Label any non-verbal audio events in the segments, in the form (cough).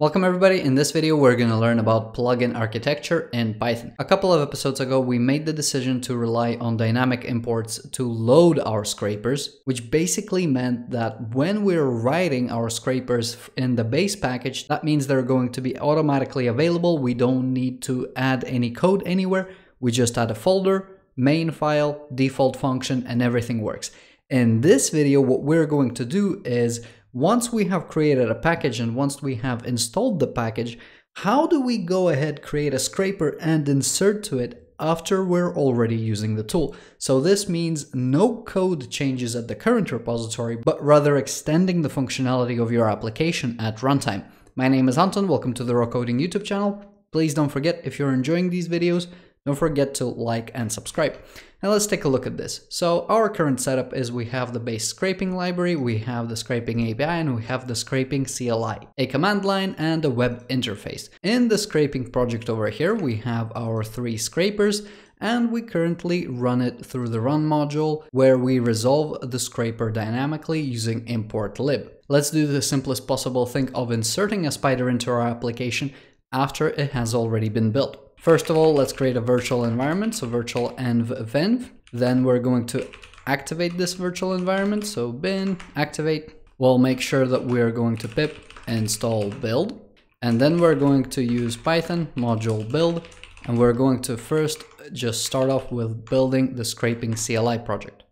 Welcome everybody, in this video we're going to learn about plugin architecture in Python. A couple of episodes ago we made the decision to rely on dynamic imports to load our scrapers, which basically meant that when we're writing our scrapers in the base package, that means they're going to be automatically available, we don't need to add any code anywhere, we just add a folder, main file, default function, and everything works. In this video what we're going to do is once we have created a package and once we have installed the package, how do we go ahead, create a scraper and insert to it after we're already using the tool. So this means no code changes at the current repository, but rather extending the functionality of your application at runtime. My name is Anton, welcome to the Raw Coding YouTube channel. Please don't forget, if you're enjoying these videos, don't forget to like and subscribe. Now let's take a look at this. So our current setup is we have the base scraping library, we have the scraping API, and we have the scraping CLI, a command line and a web interface. In the scraping project over here, we have our three scrapers, and we currently run it through the run module where we resolve the scraper dynamically using importlib. Let's do the simplest possible thing of inserting a spider into our application after it has already been built. First of all, let's create a virtual environment, so virtual env venv. Then we're going to activate this virtual environment, so bin activate. We'll make sure that we're going to pip install build. And then we're going to use Python module build. And we're going to first just start off with building the scraping CLI project.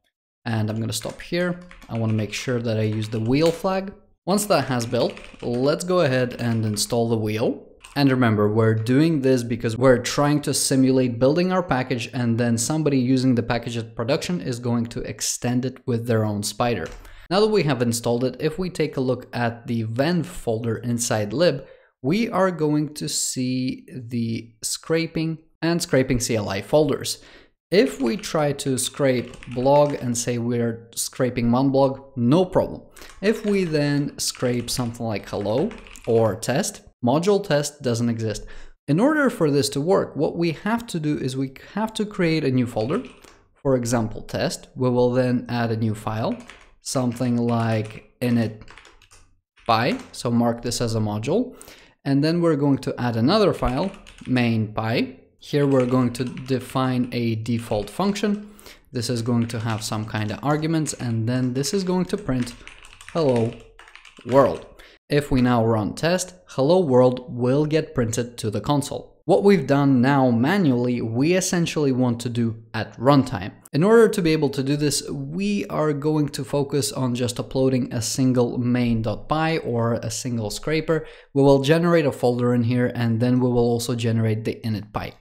And I'm going to stop here. I want to make sure that I use the wheel flag. Once that has built, let's go ahead and install the wheel. And remember, we're doing this because we're trying to simulate building our package and then somebody using the package at production is going to extend it with their own spider. Now that we have installed it, if we take a look at the venv folder inside lib, we are going to see the scraping and scraping CLI folders. If we try to scrape blog and say we're scraping one blog, no problem. If we then scrape something like hello or test, Module test doesn't exist. In order for this to work, what we have to do is we have to create a new folder. For example, test. We will then add a new file, something like init py. So mark this as a module. And then we're going to add another file, main py. Here we're going to define a default function. This is going to have some kind of arguments, and then this is going to print hello world. If we now run test, hello world will get printed to the console. What we've done now manually, we essentially want to do at runtime. In order to be able to do this, we are going to focus on just uploading a single main.py or a single scraper. We will generate a folder in here and then we will also generate the init.py.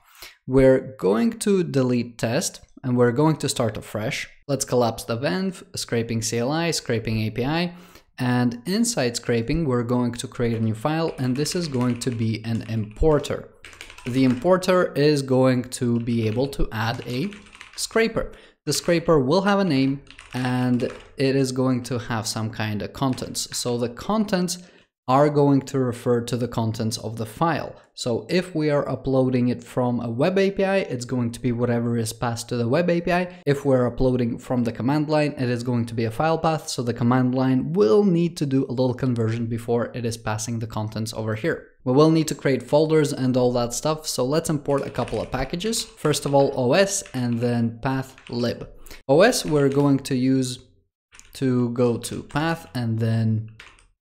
We're going to delete test and we're going to start afresh. Let's collapse the venv, scraping CLI, scraping API, and inside scraping, we're going to create a new file and this is going to be an importer. The importer is going to be able to add a scraper. The scraper will have a name and it is going to have some kind of contents. So the contents are going to refer to the contents of the file. So if we are uploading it from a web API, it's going to be whatever is passed to the web API. If we're uploading from the command line, it is going to be a file path. So the command line will need to do a little conversion before it is passing the contents over here. We will need to create folders and all that stuff. So let's import a couple of packages. First of all, OS and then path lib. OS we're going to use to go to path and then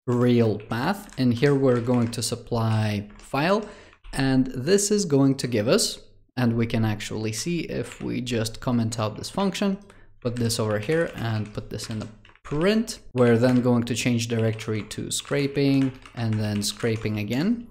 real path. And here we're going to supply file. And this is going to give us, and we can actually see if we just comment out this function, put this over here and put this in the print. We're then going to change directory to scraping and then scraping again.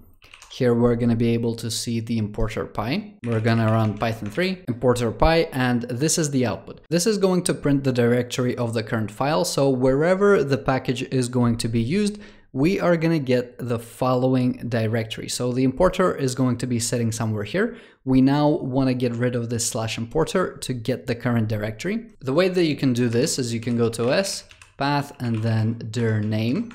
Here we're going to be able to see the importer py. We're going to run python 3 importer py and this is the output. This is going to print the directory of the current file. So wherever the package is going to be used, we are going to get the following directory. So the importer is going to be sitting somewhere here. We now want to get rid of this slash importer to get the current directory. The way that you can do this is you can go to s, path, and then dir name,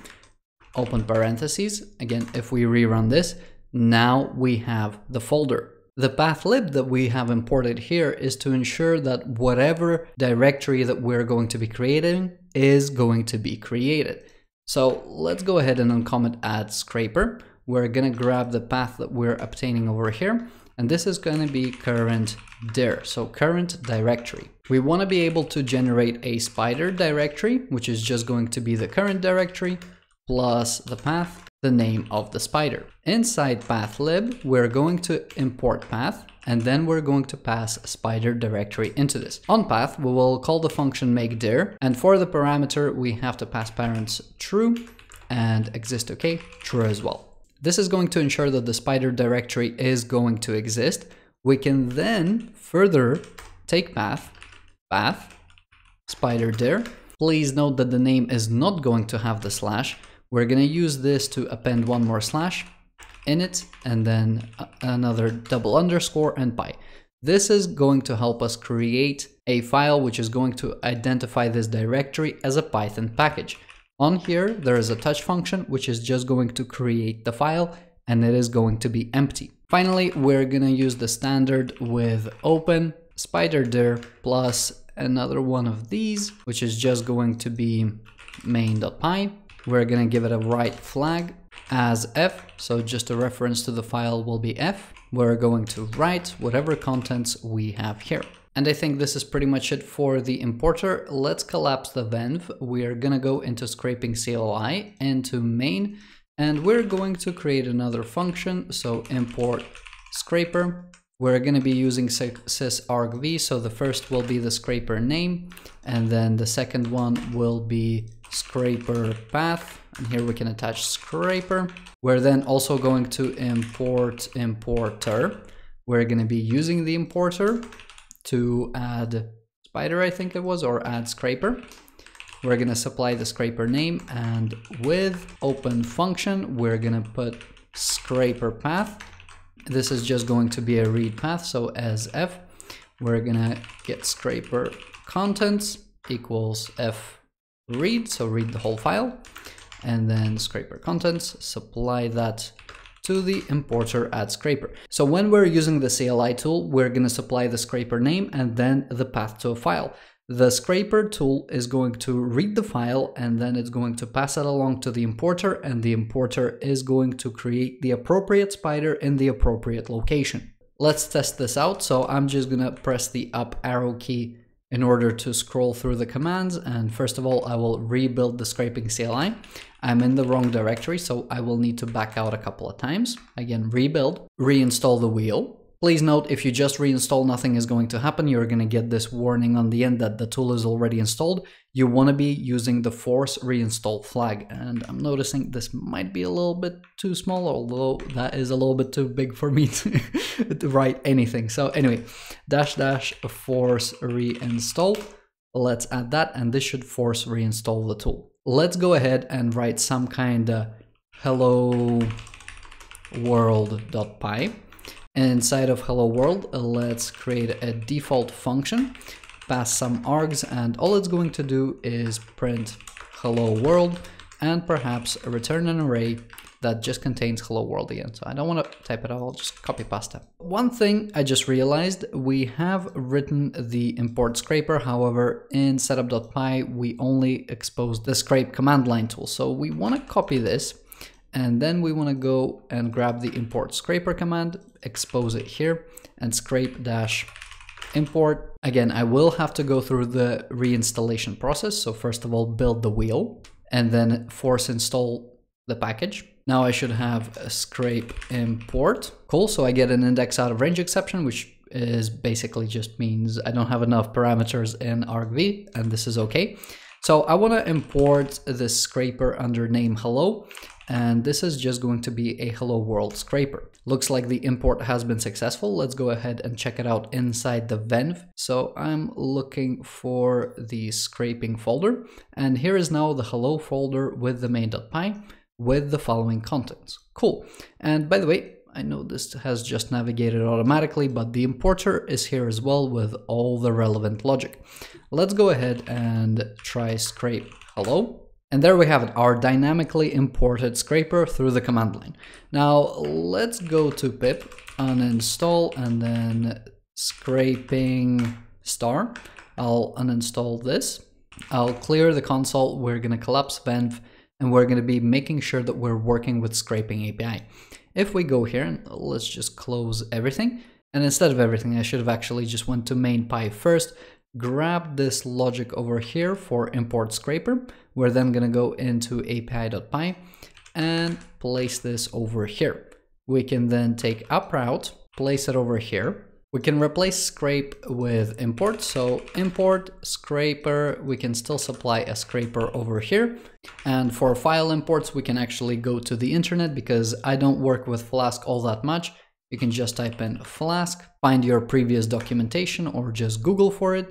open parentheses. Again, if we rerun this, now we have the folder. The pathlib that we have imported here is to ensure that whatever directory that we're going to be creating is going to be created. So let's go ahead and uncomment add scraper. we're gonna grab the path that we're obtaining over here, and this is gonna be current dir, so current directory. We wanna be able to generate a spider directory, which is just going to be the current directory plus the path, the name of the spider. Inside pathlib, we're going to import path, and then we're going to pass spider directory into this. On path, we will call the function make dir, and for the parameter, we have to pass parents true and exist okay, true as well. This is going to ensure that the spider directory is going to exist. We can then further take path, path, spider dir. Please note that the name is not going to have the slash. We're going to use this to append one more slash in it and then another double underscore and py. This is going to help us create a file which is going to identify this directory as a Python package. On here, there is a touch function, which is just going to create the file and it is going to be empty. Finally, we're gonna use the standard with open spider dir plus another one of these, which is just going to be main.py. We're gonna give it a write flag as f, so just a reference to the file will be f. We're going to write whatever contents we have here. And I think this is pretty much it for the importer. Let's collapse the venv. We're gonna go into scraping CLI, into main, and we're going to create another function. So import scraper. We're gonna be using sysargv. So the first will be the scraper name, and then the second one will be scraper path. And here we can attach scraper. We're then also going to import importer. We're gonna be using the importer to add spider, I think it was, or add scraper. We're gonna supply the scraper name and with open function, we're gonna put scraper path. This is just going to be a read path, so as f, we're gonna get scraper contents equals f read, so read the whole file, and then scraper contents, supply that to the importer add scraper. So when we're using the CLI tool, we're going to supply the scraper name and then the path to a file. The scraper tool is going to read the file and then it's going to pass it along to the importer and the importer is going to create the appropriate spider in the appropriate location. Let's test this out. So I'm just going to press the up arrow key in order to scroll through the commands. And first of all, I will rebuild the scraping CLI. I'm in the wrong directory, so I will need to back out a couple of times. Again, rebuild, reinstall the wheel. Please note, if you just reinstall, nothing is going to happen. You're going to get this warning on the end that the tool is already installed. You want to be using the force reinstall flag. And I'm noticing this might be a little bit too small, although that is a little bit too big for me (laughs) to, to write anything. So anyway, dash dash force reinstall. Let's add that, and this should force reinstall the tool let's go ahead and write some kind of hello world.py. Inside of hello world, uh, let's create a default function, pass some args, and all it's going to do is print hello world and perhaps return an array that just contains hello world again. So I don't want to type it all, just copy pasta. One thing I just realized, we have written the import scraper. However, in setup.py, we only expose the scrape command line tool. So we want to copy this and then we want to go and grab the import scraper command, expose it here and scrape dash import. Again, I will have to go through the reinstallation process. So first of all, build the wheel and then force install the package. Now I should have a scrape import. Cool, so I get an index out of range exception, which is basically just means I don't have enough parameters in argv, and this is okay. So I want to import this scraper under name hello, and this is just going to be a hello world scraper. Looks like the import has been successful. Let's go ahead and check it out inside the venv. So I'm looking for the scraping folder, and here is now the hello folder with the main.py with the following contents. Cool. And by the way, I know this has just navigated automatically, but the importer is here as well with all the relevant logic. Let's go ahead and try scrape hello. And there we have it, our dynamically imported scraper through the command line. Now let's go to pip, uninstall, and then scraping star. I'll uninstall this. I'll clear the console. We're gonna collapse venv and we're to be making sure that we're working with scraping API. If we go here and let's just close everything, and instead of everything, I should have actually just went to main py first, grab this logic over here for import scraper. We're then going to go into api.py and place this over here. We can then take up route, place it over here. We can replace scrape with import. So import scraper, we can still supply a scraper over here. And for file imports, we can actually go to the internet because I don't work with Flask all that much. You can just type in Flask, find your previous documentation or just Google for it.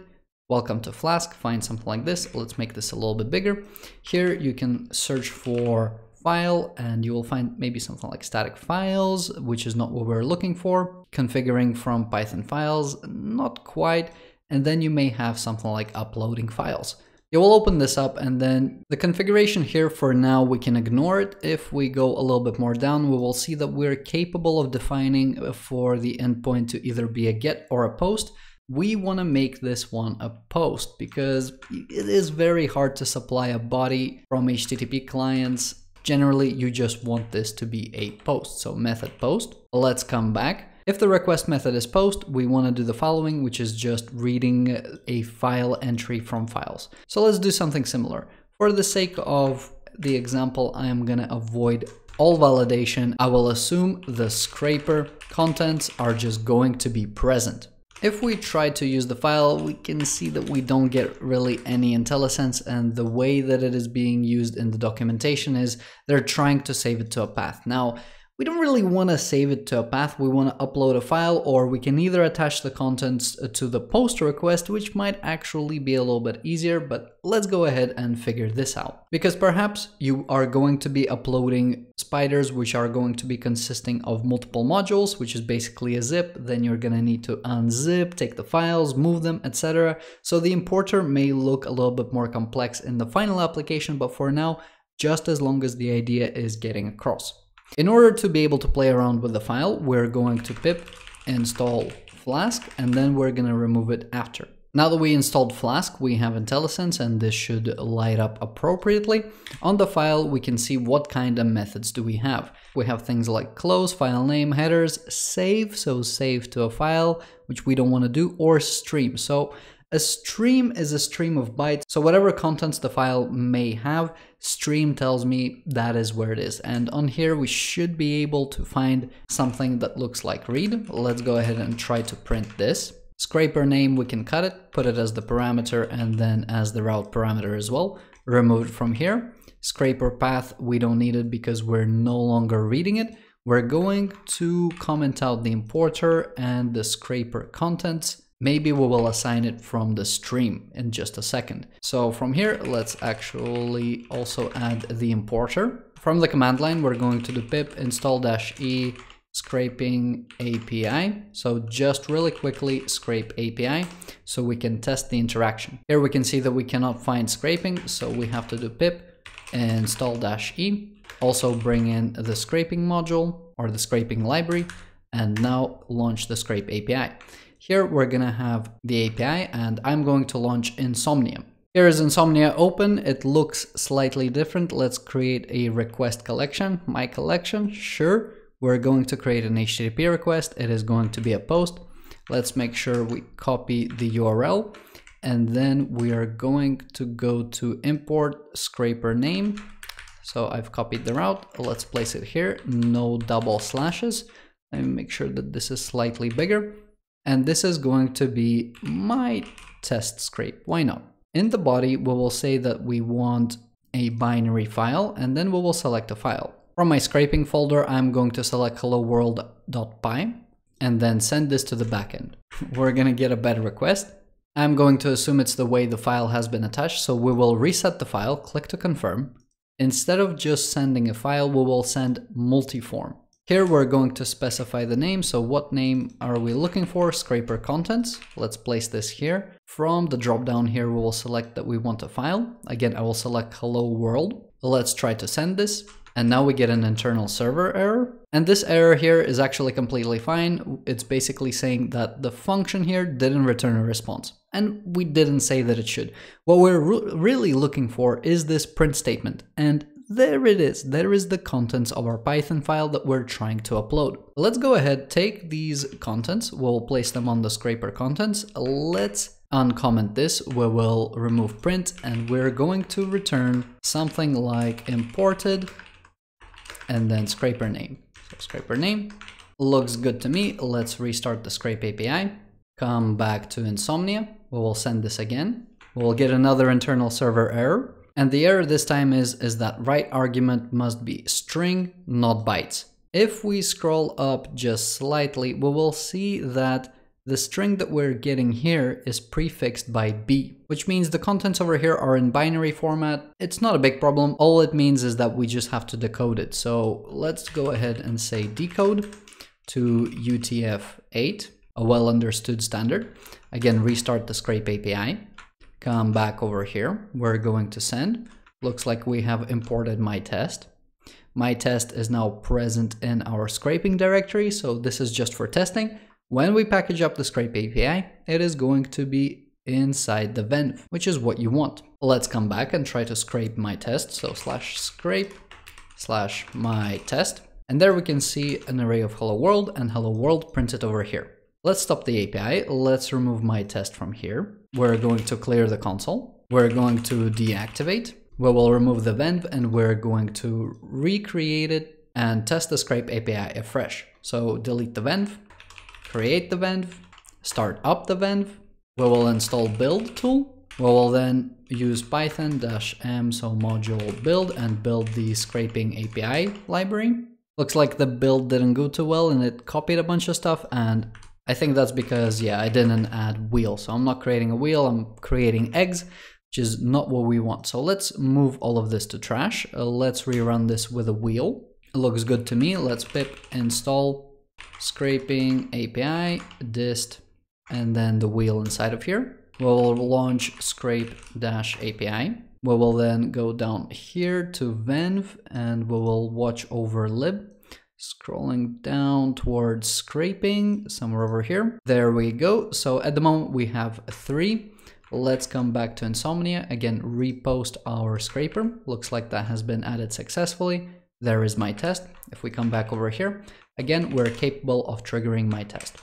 Welcome to Flask, find something like this. Let's make this a little bit bigger. Here you can search for file and you will find maybe something like static files, which is not what we're looking for. Configuring from Python files, not quite. And then you may have something like uploading files. You will open this up and then the configuration here for now we can ignore it. If we go a little bit more down, we will see that we're capable of defining for the endpoint to either be a get or a post. We want to make this one a post because it is very hard to supply a body from HTTP clients Generally, you just want this to be a post, so method post. Let's come back. If the request method is post, we want to do the following, which is just reading a file entry from files. So let's do something similar. For the sake of the example, I am going to avoid all validation. I will assume the scraper contents are just going to be present. If we try to use the file, we can see that we don't get really any IntelliSense and the way that it is being used in the documentation is they're trying to save it to a path. Now, we don't really want to save it to a path, we want to upload a file or we can either attach the contents uh, to the post request, which might actually be a little bit easier, but let's go ahead and figure this out. Because perhaps you are going to be uploading spiders which are going to be consisting of multiple modules, which is basically a zip, then you're going to need to unzip, take the files, move them, etc. So the importer may look a little bit more complex in the final application, but for now, just as long as the idea is getting across. In order to be able to play around with the file, we're going to pip install Flask and then we're going to remove it after. Now that we installed Flask, we have IntelliSense and this should light up appropriately. On the file, we can see what kind of methods do we have. We have things like close, file name, headers, save, so save to a file, which we don't want to do, or stream. So a stream is a stream of bytes, so whatever contents the file may have, stream tells me that is where it is. And on here we should be able to find something that looks like read. Let's go ahead and try to print this. Scraper name, we can cut it, put it as the parameter and then as the route parameter as well. Remove it from here. Scraper path, we don't need it because we're no longer reading it. We're going to comment out the importer and the scraper contents Maybe we will assign it from the stream in just a second. So from here, let's actually also add the importer. From the command line, we're going to do pip install dash e scraping API. So just really quickly scrape API so we can test the interaction. Here we can see that we cannot find scraping, so we have to do pip install dash e. Also bring in the scraping module or the scraping library and now launch the scrape API. Here we're gonna have the API and I'm going to launch Insomnia. Here is Insomnia open, it looks slightly different. Let's create a request collection, my collection, sure. We're going to create an HTTP request, it is going to be a post. Let's make sure we copy the URL and then we are going to go to import scraper name. So I've copied the route, let's place it here, no double slashes. And make sure that this is slightly bigger and this is going to be my test scrape. Why not? In the body, we will say that we want a binary file and then we will select a file. From my scraping folder, I'm going to select hello world.py and then send this to the backend. (laughs) We're gonna get a bad request. I'm going to assume it's the way the file has been attached, so we will reset the file, click to confirm. Instead of just sending a file, we will send multiform. Here we're going to specify the name. So what name are we looking for? Scraper contents. Let's place this here. From the drop down here, we will select that we want a file. Again, I will select hello world. Let's try to send this. And now we get an internal server error. And this error here is actually completely fine. It's basically saying that the function here didn't return a response. And we didn't say that it should. What we're really looking for is this print statement. And there it is. There is the contents of our Python file that we're trying to upload. Let's go ahead, take these contents, we'll place them on the scraper contents. Let's uncomment this, we will remove print and we're going to return something like imported and then scraper name. So scraper name looks good to me. Let's restart the scrape API, come back to Insomnia. We will send this again. We'll get another internal server error. And the error this time is, is that right argument must be string, not bytes. If we scroll up just slightly, we will see that the string that we're getting here is prefixed by B, which means the contents over here are in binary format. It's not a big problem. All it means is that we just have to decode it. So let's go ahead and say decode to UTF-8, a well understood standard. Again, restart the scrape API. Come back over here. We're going to send. Looks like we have imported my test. My test is now present in our scraping directory, so this is just for testing. When we package up the scrape API, it is going to be inside the venv, which is what you want. Let's come back and try to scrape my test. So slash scrape slash my test. And there we can see an array of hello world and hello world printed over here. Let's stop the API. Let's remove my test from here. We're going to clear the console. We're going to deactivate. We will remove the venv and we're going to recreate it and test the scrape API afresh. So delete the venv create the venv, start up the venv, we will install build tool. We will then use python-m so module build and build the scraping API library. Looks like the build didn't go too well and it copied a bunch of stuff and I think that's because, yeah, I didn't add wheel. So I'm not creating a wheel, I'm creating eggs, which is not what we want. So let's move all of this to trash. Uh, let's rerun this with a wheel. It looks good to me. Let's pip install scraping API, dist, and then the wheel inside of here. We'll launch scrape dash API. We will then go down here to venv and we will watch over lib. Scrolling down towards scraping, somewhere over here. There we go. So at the moment we have three. Let's come back to Insomnia. Again, repost our scraper. Looks like that has been added successfully. There is my test. If we come back over here, again, we're capable of triggering my test.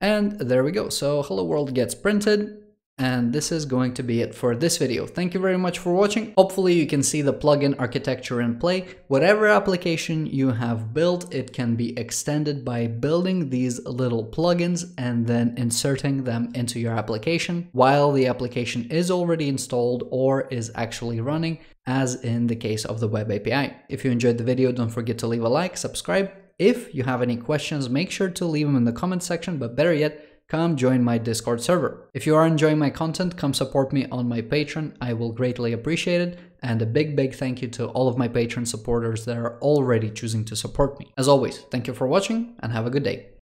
And there we go. So hello world gets printed. And this is going to be it for this video. Thank you very much for watching. Hopefully you can see the plugin architecture in play. Whatever application you have built, it can be extended by building these little plugins and then inserting them into your application while the application is already installed or is actually running as in the case of the web API. If you enjoyed the video, don't forget to leave a like, subscribe. If you have any questions, make sure to leave them in the comment section, but better yet, come join my Discord server. If you are enjoying my content, come support me on my Patreon. I will greatly appreciate it. And a big, big thank you to all of my Patreon supporters that are already choosing to support me. As always, thank you for watching and have a good day.